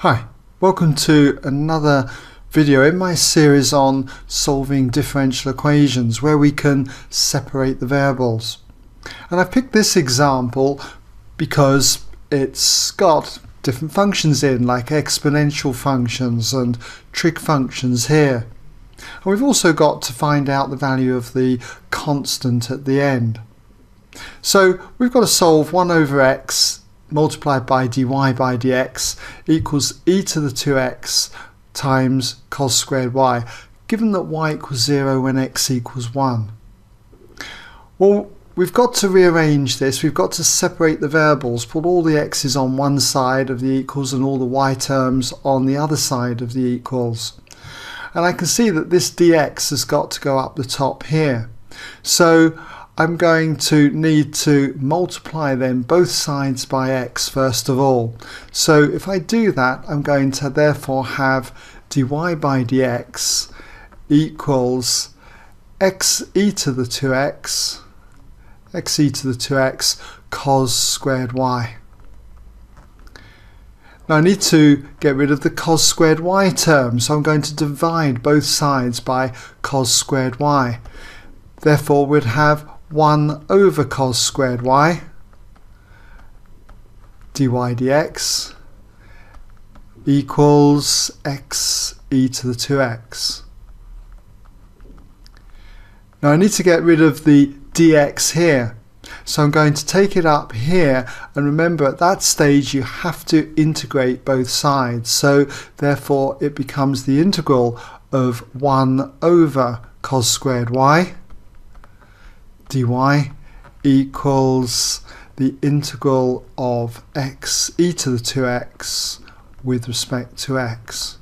Hi, welcome to another video in my series on solving differential equations where we can separate the variables. And I've picked this example because it's got different functions in like exponential functions and trig functions here. And we've also got to find out the value of the constant at the end. So we've got to solve 1 over x multiplied by dy by dx equals e to the 2x times cos squared y, given that y equals 0 when x equals 1. Well, we've got to rearrange this, we've got to separate the variables, put all the x's on one side of the equals and all the y terms on the other side of the equals. And I can see that this dx has got to go up the top here. So I'm going to need to multiply then both sides by x first of all. So if I do that, I'm going to therefore have dy by dx equals x e to the 2x, x e to the 2x cos squared y. Now I need to get rid of the cos squared y term, so I'm going to divide both sides by cos squared y. Therefore we'd have 1 over cos squared y dy dx equals x e to the 2x. Now I need to get rid of the dx here. So I'm going to take it up here and remember at that stage you have to integrate both sides. So therefore it becomes the integral of 1 over cos squared y dy equals the integral of x e to the 2x with respect to x.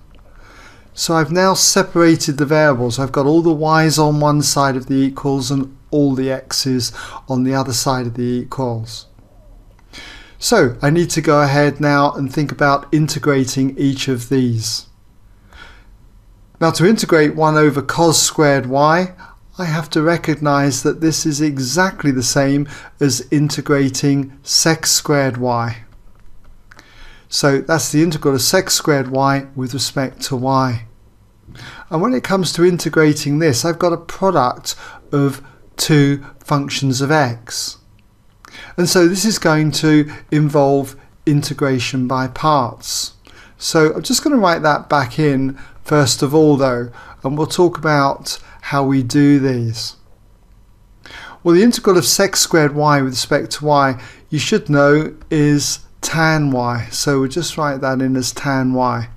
So I've now separated the variables. I've got all the y's on one side of the equals and all the x's on the other side of the equals. So I need to go ahead now and think about integrating each of these. Now to integrate 1 over cos squared y, I have to recognize that this is exactly the same as integrating sec squared y. So that's the integral of sec squared y with respect to y. And when it comes to integrating this, I've got a product of two functions of x. And so this is going to involve integration by parts. So I'm just going to write that back in first of all though, and we'll talk about how we do these. Well, the integral of sec squared y with respect to y, you should know, is tan y. So we'll just write that in as tan y.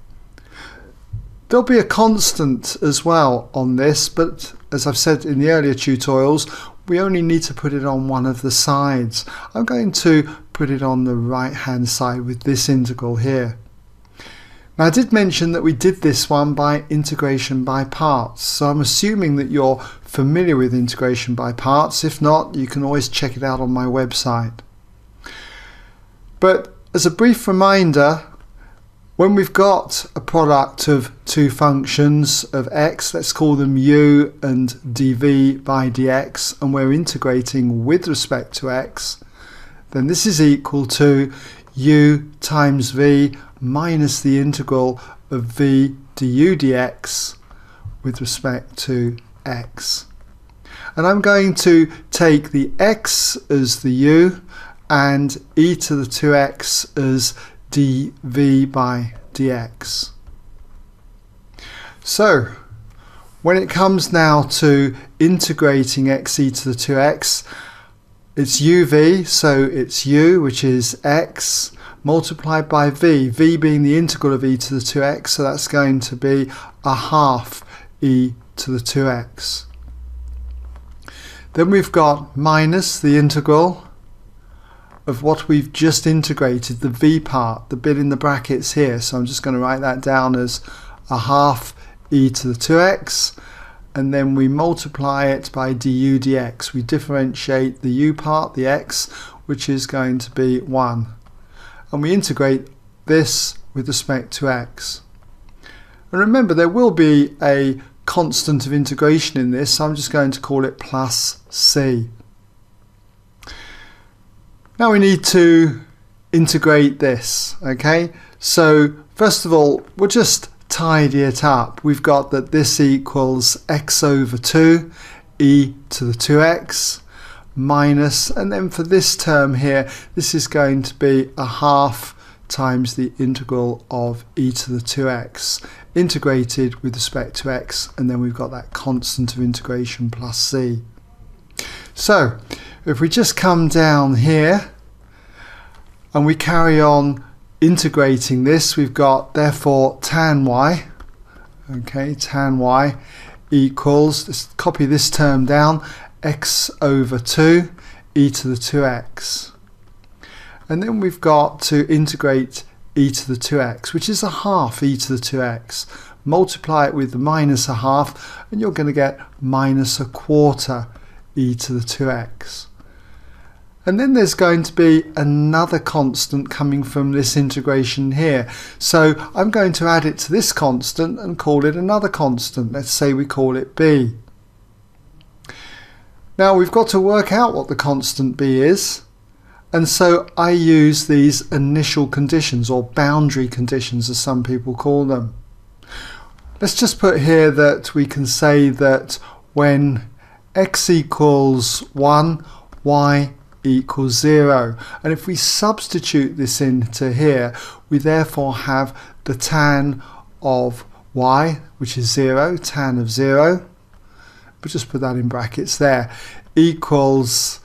There'll be a constant as well on this, but as I've said in the earlier tutorials, we only need to put it on one of the sides. I'm going to put it on the right hand side with this integral here. Now I did mention that we did this one by integration by parts, so I'm assuming that you're familiar with integration by parts. If not, you can always check it out on my website. But as a brief reminder, when we've got a product of two functions of x, let's call them u and dv by dx, and we're integrating with respect to x, then this is equal to u times v minus the integral of v du dx with respect to x. And I'm going to take the x as the u and e to the 2x as dv by dx. So, when it comes now to integrating x e to the 2x, it's uv, so it's u, which is x, multiplied by v, v being the integral of e to the 2x, so that's going to be a half e to the 2x. Then we've got minus the integral of what we've just integrated, the v part, the bit in the brackets here. So I'm just going to write that down as a half e to the 2x and then we multiply it by du dx. We differentiate the u part, the x, which is going to be 1 and we integrate this with respect to x. And remember there will be a constant of integration in this, so I'm just going to call it plus c. Now we need to integrate this, okay? So first of all, we'll just tidy it up. We've got that this equals x over 2 e to the 2x minus, and then for this term here, this is going to be a half times the integral of e to the 2x integrated with respect to x and then we've got that constant of integration plus c. So if we just come down here and we carry on integrating this we've got therefore tan y okay tan y equals let's copy this term down x over 2 e to the 2x and then we've got to integrate e to the 2x, which is a half e to the 2x. Multiply it with minus a half, and you're going to get minus a quarter e to the 2x. And then there's going to be another constant coming from this integration here. So I'm going to add it to this constant and call it another constant. Let's say we call it b. Now we've got to work out what the constant b is. And so I use these initial conditions or boundary conditions as some people call them. Let's just put here that we can say that when x equals 1, y equals 0. And if we substitute this into here, we therefore have the tan of y, which is 0, tan of 0, but just put that in brackets there, equals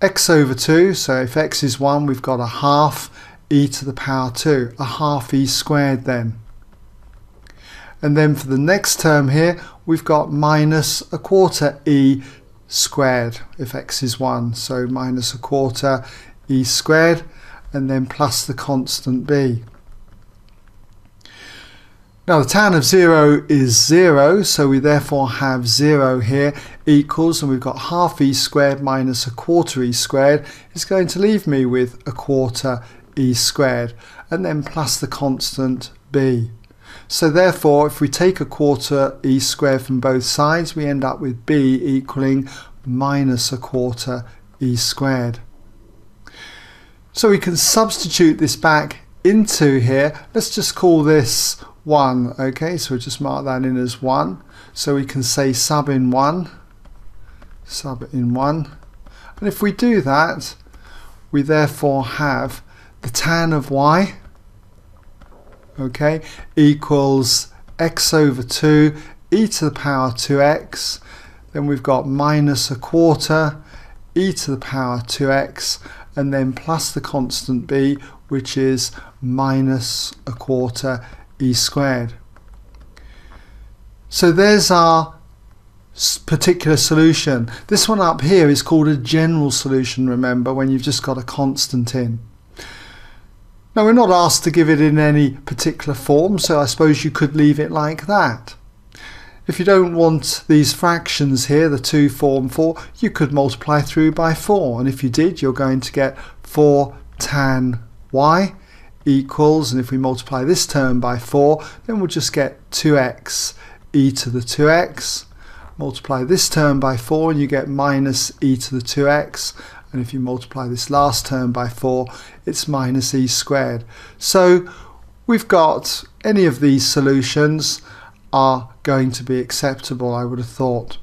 x over 2, so if x is 1 we've got a half e to the power 2, a half e squared then. And then for the next term here we've got minus a quarter e squared if x is 1, so minus a quarter e squared and then plus the constant b. Now the tan of 0 is 0, so we therefore have 0 here equals, and we've got half e squared minus a quarter e squared is going to leave me with a quarter e squared, and then plus the constant b. So therefore, if we take a quarter e squared from both sides, we end up with b equaling minus a quarter e squared. So we can substitute this back into here. Let's just call this 1 okay? So just mark that in as 1 so we can say sub in 1 sub in 1 and if we do that we therefore have the tan of y okay equals x over 2 e to the power 2x then we've got minus a quarter e to the power 2x and then plus the constant b which is minus a quarter e squared. So there's our particular solution. This one up here is called a general solution, remember, when you've just got a constant in. Now we're not asked to give it in any particular form, so I suppose you could leave it like that. If you don't want these fractions here, the 2, 4 and 4, you could multiply through by 4. And if you did, you're going to get 4 tan y equals, and if we multiply this term by 4, then we'll just get 2x e to the 2x. Multiply this term by 4 and you get minus e to the 2x. And if you multiply this last term by 4, it's minus e squared. So we've got any of these solutions are going to be acceptable, I would have thought.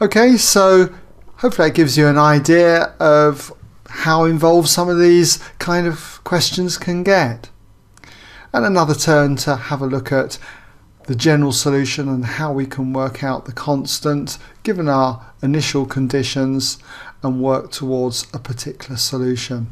Okay, so hopefully that gives you an idea of how involved some of these kind of questions can get. And another turn to have a look at the general solution and how we can work out the constant given our initial conditions and work towards a particular solution.